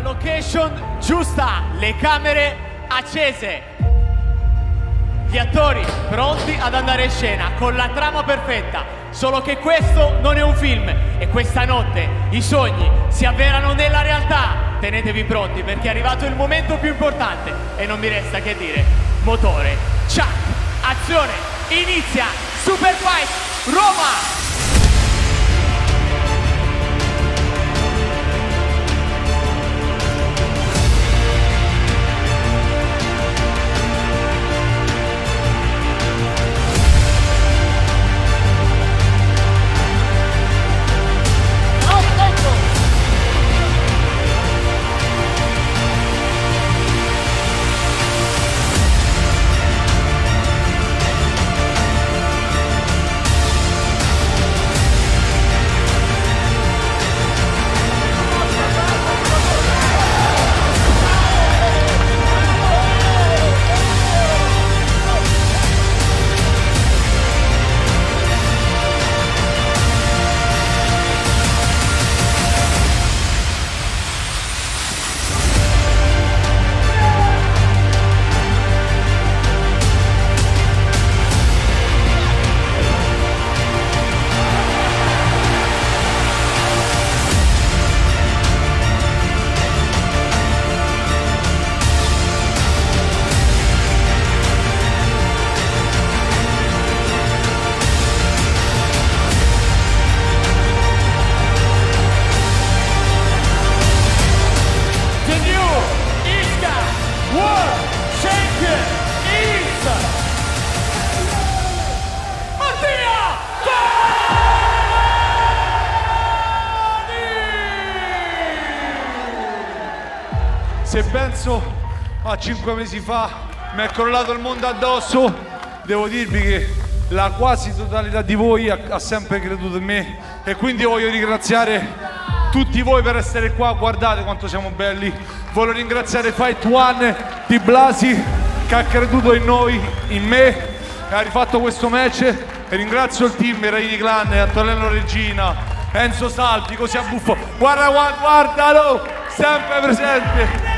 Location giusta, le camere accese. Gli attori pronti ad andare in scena con la trama perfetta. Solo che questo non è un film e questa notte i sogni si avverano nella realtà. Tenetevi pronti perché è arrivato il momento più importante e non mi resta che dire motore, ciak, azione, inizia Super Fight Roma! Se penso a cinque mesi fa mi è crollato il mondo addosso, devo dirvi che la quasi totalità di voi ha, ha sempre creduto in me e quindi voglio ringraziare tutti voi per essere qua, guardate quanto siamo belli. Voglio ringraziare Fight One di Blasi che ha creduto in noi, in me e ha rifatto questo match ringrazio il team, i Rai Clan, Antonello Regina, Enzo Salvi, così a buffo. Guarda, guarda, guardalo, sempre presente.